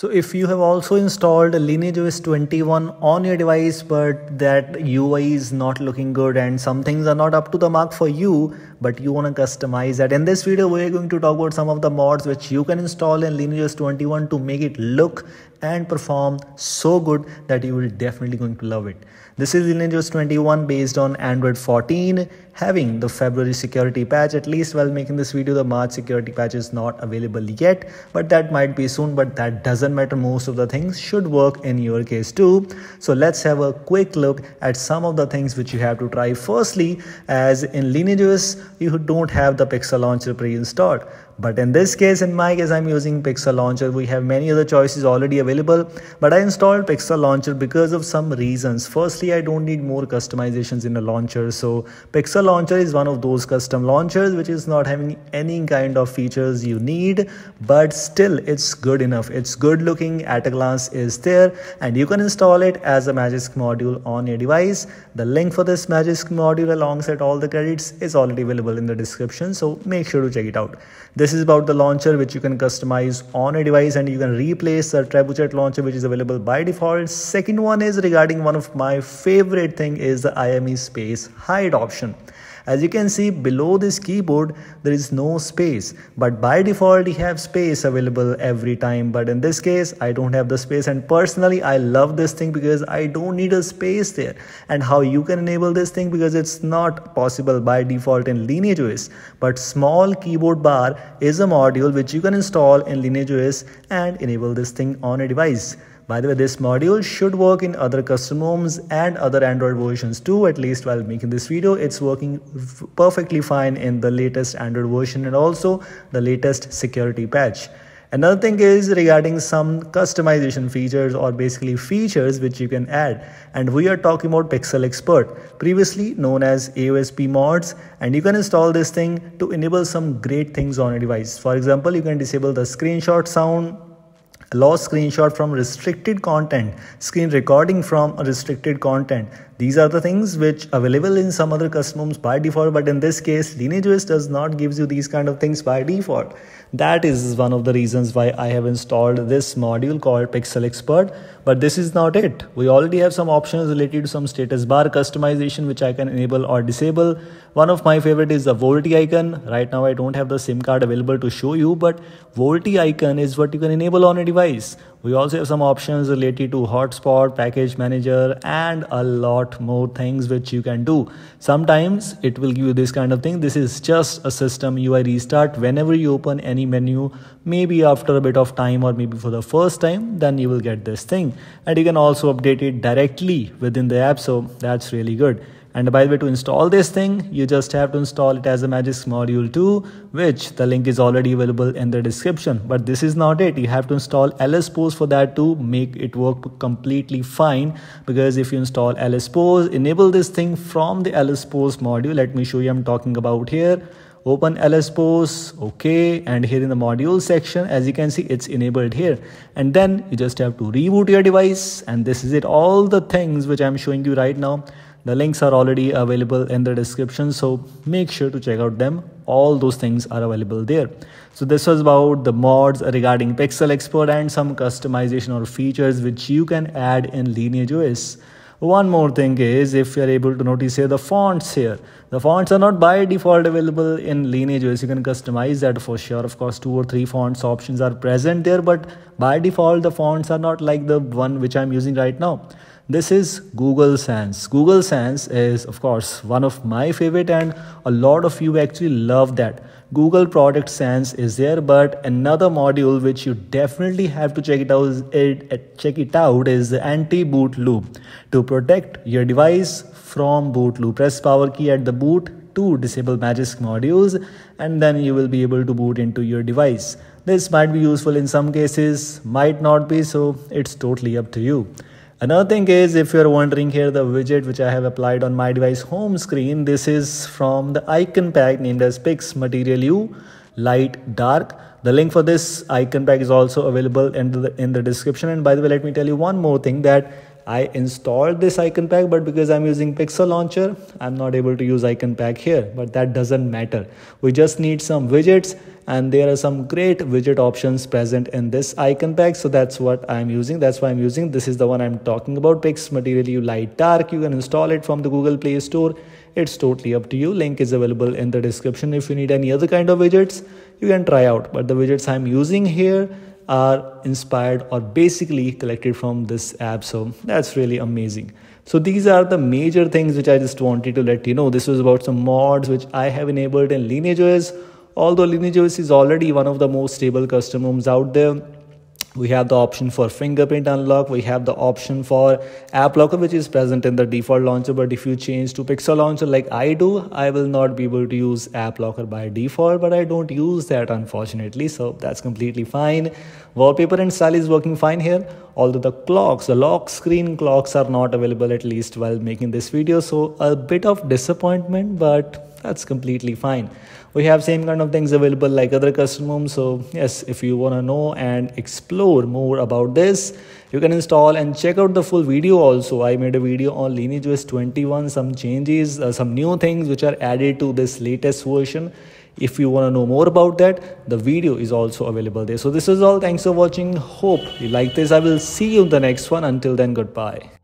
So if you have also installed Lineage OS 21 on your device but that UI is not looking good and some things are not up to the mark for you but you want to customize that. In this video we are going to talk about some of the mods which you can install in Lineage OS 21 to make it look and perform so good that you will definitely going to love it. This is Lineage OS 21 based on Android 14 having the February security patch. At least while making this video, the March security patch is not available yet, but that might be soon, but that doesn't matter. Most of the things should work in your case too. So let's have a quick look at some of the things which you have to try. Firstly, as in Lineage OS, you don't have the Pixel Launcher pre-installed. But in this case, in my case, I'm using Pixel Launcher. We have many other choices already available, but I installed Pixel Launcher because of some reasons. Firstly, I don't need more customizations in the launcher. So Pixel Launcher is one of those custom launchers which is not having any kind of features you need, but still it's good enough. It's good looking at a glance is there and you can install it as a Magisk module on your device. The link for this Magisk module alongside all the credits is already available in the description. So make sure to check it out. This is about the launcher which you can customize on a device and you can replace the trebuchet launcher which is available by default second one is regarding one of my favorite thing is the ime space hide option as you can see below this keyboard, there is no space, but by default you have space available every time. But in this case, I don't have the space and personally, I love this thing because I don't need a space there. And how you can enable this thing because it's not possible by default in Lineage OS, but small keyboard bar is a module which you can install in Lineage OS and enable this thing on a device. By the way, this module should work in other custom ROMs and other Android versions too, at least while making this video. It's working perfectly fine in the latest Android version and also the latest security patch. Another thing is regarding some customization features or basically features which you can add. And we are talking about PixelXpert, previously known as AOSP mods. And you can install this thing to enable some great things on a device. For example, you can disable the screenshot sound allow screenshot from restricted content, screen recording from restricted content. These are the things which available in some other customs by default, but in this case, Lineage OS does not gives you these kind of things by default. That is one of the reasons why I have installed this module called PixelXpert, but this is not it. We already have some options related to some status bar customization which I can enable or disable. One of my favorite is the VoLTE icon. Right now I don't have the SIM card available to show you, but VoLTE icon is what you can enable on a device. We also have some options related to hotspot, package manager, and a lot more things which you can do. Sometimes it will give you this kind of thing. This is just a system UI restart. Whenever you open any menu, maybe after a bit of time or maybe for the first time, then you will get this thing. And you can also update it directly within the app. So that's really good. And by the way, to install this thing, you just have to install it as a Magisk module 2, which the link is already available in the description. But this is not it. You have to install LSPosed for that to make it work completely fine. Because if you install LSPosed, enable this thing from the LSPosed module. Let me show you I'm talking about here open lsposed okay and here in the module section as you can see it's enabled here and then you just have to reboot your device and this is it all the things which i'm showing you right now the links are already available in the description so make sure to check out them. All those things are available there. So this was about the mods regarding pixelxpert and some customization or features which you can add in lineage os one more thing is if you're able to notice here the fonts here. The fonts are not by default available in lineage os you can customize that for sure. Of course two or three fonts options are present there but by default the fonts are not like the one which i'm using right now this is Google Sans. Google Sans is, of course, one of my favorite, and a lot of you actually love that. Google Product Sans is there, but another module which you definitely have to check it out is check it out is the anti-boot loop to protect your device from boot loop. Press power key at the boot to disable Magisk modules, and then you will be able to boot into your device. This might be useful in some cases, might not be, so it's totally up to you. Another thing is if you're wondering here the widget which I have applied on my device home screen this is from the icon pack named as Pix Material U Light Dark. The link for this icon pack is also available in the, in the description and by the way let me tell you one more thing that I installed this icon pack but because I'm using Pixel Launcher I'm not able to use icon pack here but that doesn't matter. We just need some widgets and there are some great widget options present in this icon pack. So that's what i'm using. That's why i'm using. This is the one i'm talking about. Pix you light dark you can install it from the google play store. It's totally up to you. Link is available in the description. If you need any other kind of widgets you can try out. But the widgets i'm using here are inspired or basically collected from this app. So that's really amazing. So these are the major things which i just wanted to let you know. This was about some mods which i have enabled in lineageos although lineageos is already one of the most stable custom ROMs out there we have the option for fingerprint unlock. We have the option for app locker which is present in the default launcher. But if you change to pixel launcher like i do i will not be able to use app locker by default but i don't use that unfortunately. So that's completely fine. Wallpaper and style is working fine here. Although the clocks the lock screen clocks are not available at least while making this video. So a bit of disappointment but that's completely fine. We have same kind of things available like other custom so yes if you want to know and explore more about this you can install and check out the full video also. I made a video on lineage lineageos 21 some changes uh, some new things which are added to this latest version. If you want to know more about that the video is also available there. So this is all. Thanks for watching. Hope you like this. I will see you in the next one. Until then goodbye